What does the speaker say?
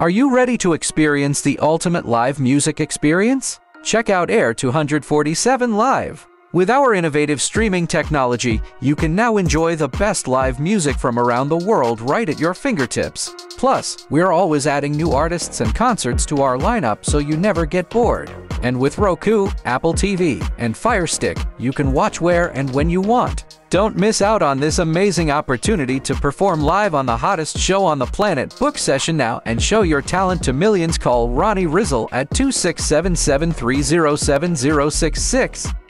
Are you ready to experience the ultimate live music experience? Check out Air 247 Live. With our innovative streaming technology, you can now enjoy the best live music from around the world right at your fingertips. Plus, we're always adding new artists and concerts to our lineup so you never get bored. And with Roku, Apple TV, and Fire Stick, you can watch where and when you want. Don't miss out on this amazing opportunity to perform live on the hottest show on the planet. Book session now and show your talent to millions. Call Ronnie Rizzle at 2677307066.